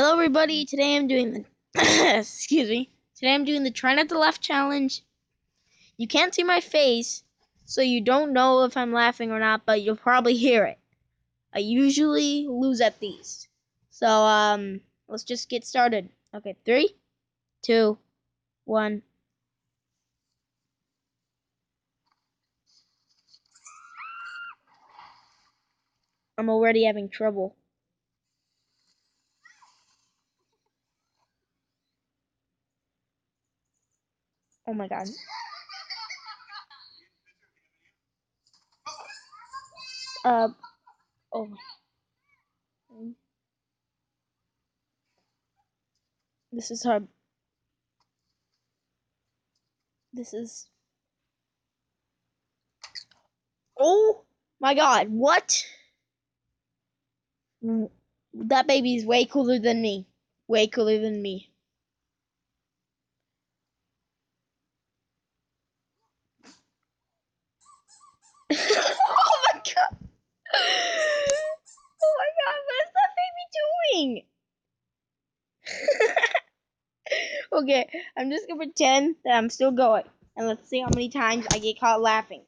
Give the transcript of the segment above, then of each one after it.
Hello everybody, today I'm doing the excuse me. Today I'm doing the try not to laugh challenge. You can't see my face, so you don't know if I'm laughing or not, but you'll probably hear it. I usually lose at these. So um let's just get started. Okay, three, two, one. I'm already having trouble. Oh my god. Uh, oh. This is hard. This is. Oh my god, what? That baby is way cooler than me. Way cooler than me. oh my god! Oh my god, what is that baby doing? okay, I'm just gonna pretend that I'm still going. And let's see how many times I get caught laughing.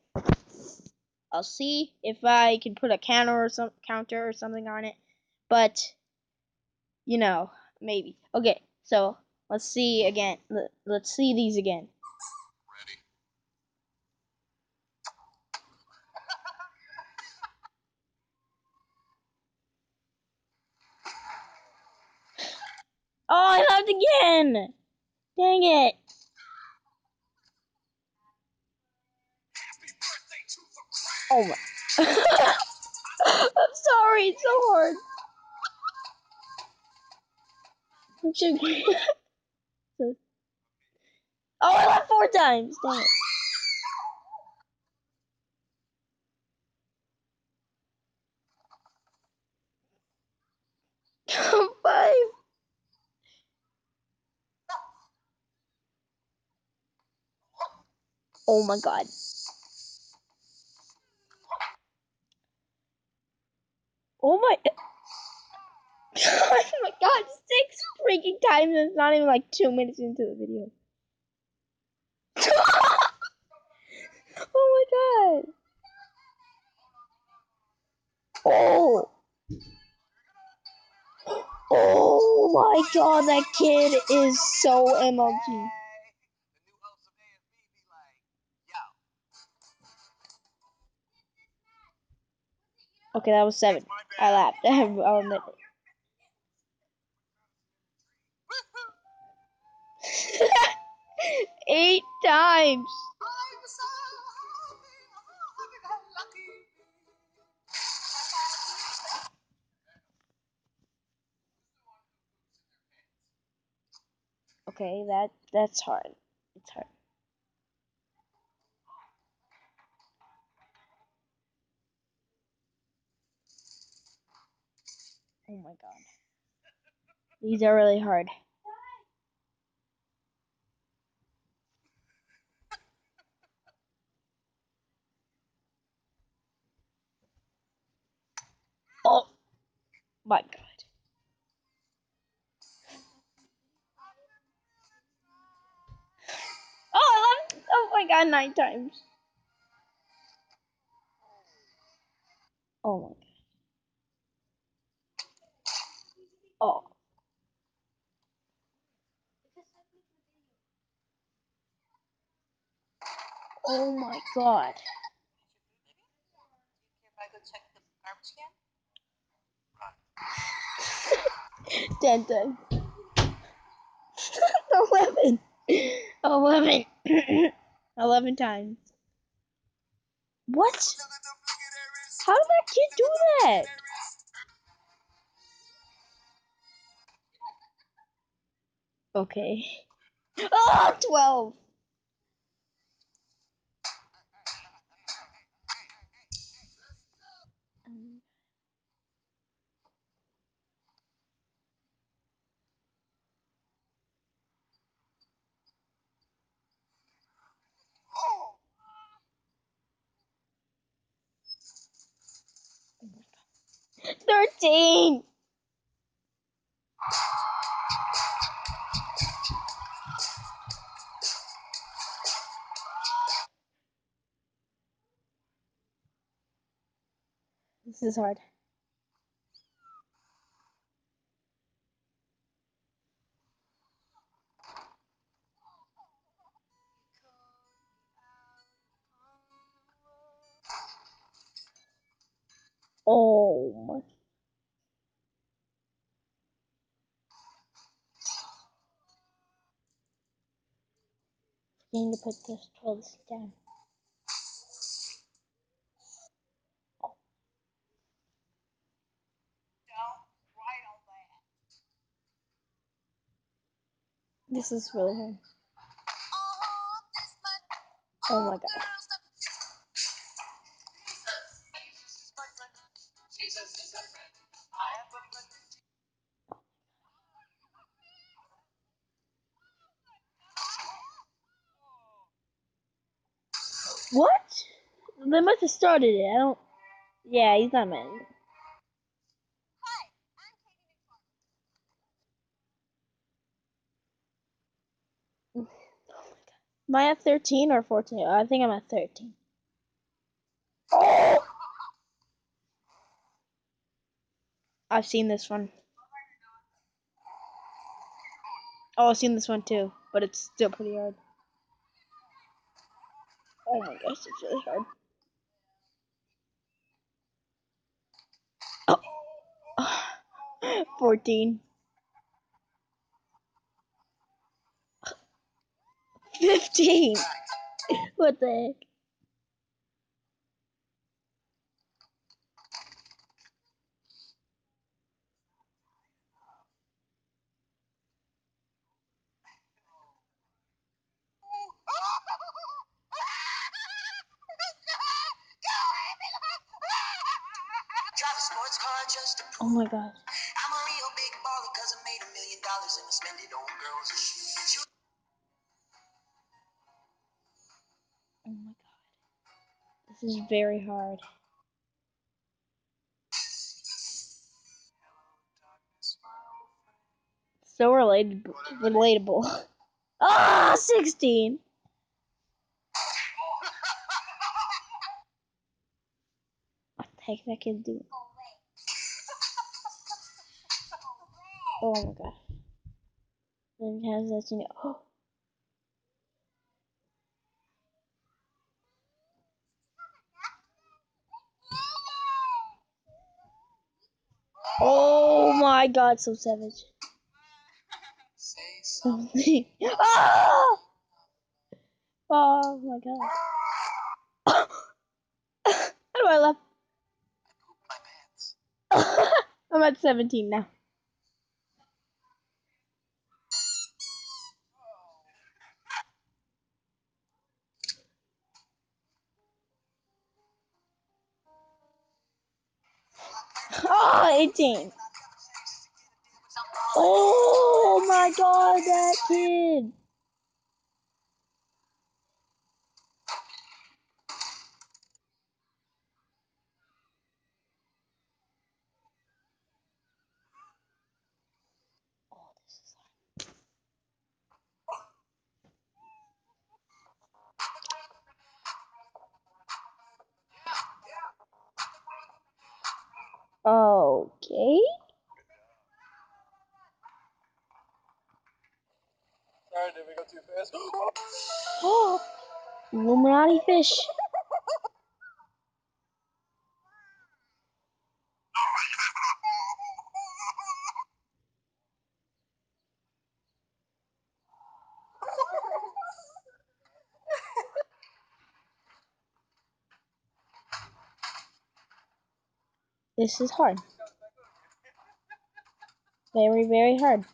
I'll see if I can put a counter or some counter or something on it. But you know, maybe. Okay, so let's see again. Let's see these again. Oh, again! Dang it! Oh my. I'm sorry, it's so hard. oh, I laughed four times. Dang it. Oh my god. Oh my. oh my god, six freaking times and it's not even like two minutes into the video. oh my god. Oh. Oh my god, that kid is so MLG. Okay, that was seven. I laughed. I'll admit it. Eight times. Okay, that that's hard. It's hard. Oh my god. These are really hard. Oh my god. Oh, I love, oh my god, nine times. Oh my god. Oh. Oh my god. Ten times. Eleven. Eleven. Eleven times. What? How did that kid do that? Okay. Oh, 12. thirteen This is hard. Oh my need to put this this down. This is really hard. Oh my god. What? They must have started it. I don't. Yeah, he's not mad. Am I at 13 or 14? I think I'm at 13. Oh! I've seen this one. Oh, I've seen this one too, but it's still pretty hard. Oh my gosh, it's really hard. Oh. 14. 15! what the heck? My god. I'm a real big baller cause I made a million dollars and I spend it on girls. Oh my god. This is very hard. So related relatable. Ah, 16. What the heck that kid doing? Oh my god. Then has that you know. Oh. Oh my god, so savage. oh! oh my god. How do I laugh? I'm at 17 now. 18. Oh my god, that kid. Okay. Sorry, did we go too fast? oh, Illuminati fish. This is hard. Very, very hard.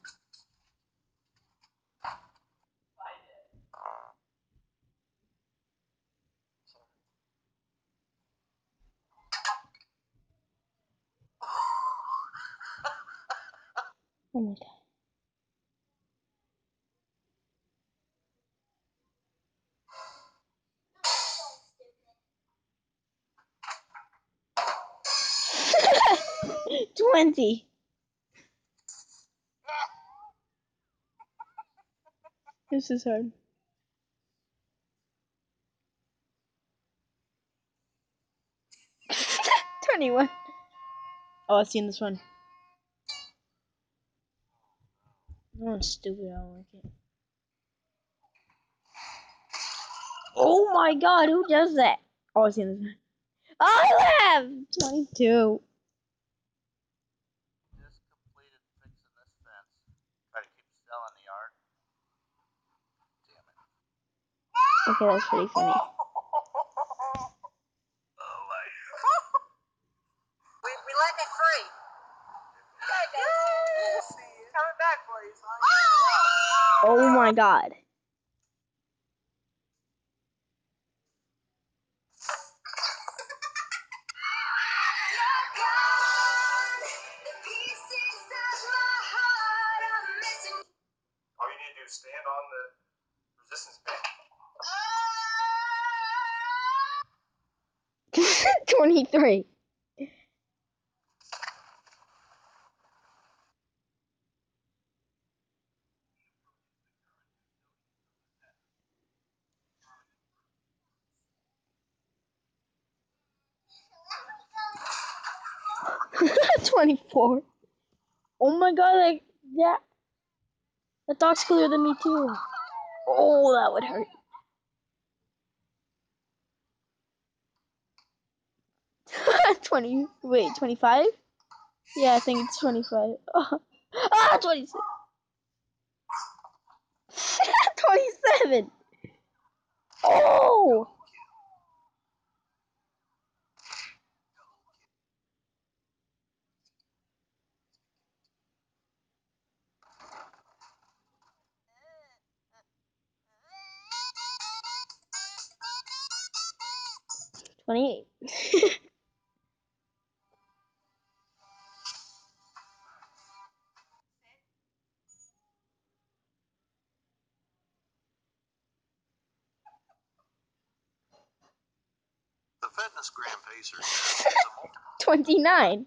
Oh my god. Twenty. This is hard. Twenty-one. Oh, I've seen this one. Oh, stupid. I don't like it. Oh my god, who does that? Oh, I've seen this one. I have 22. Just completed fixing this fence. Try to keep selling the yard. Damn it. Okay, that's pretty funny. Oh my We, 23. Twenty-four. Oh my god, like that. That dog's cooler than me too. Oh, that would hurt. Twenty. Wait, twenty-five? Yeah, I think it's twenty-five. ah, twenty-six. Twenty-seven. Oh. Twenty-eight. 29.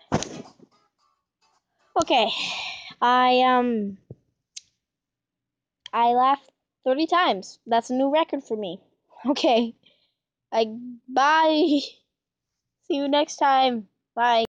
Okay. I um I laughed 30 times. That's a new record for me. Okay. Like bye. See you next time. Bye.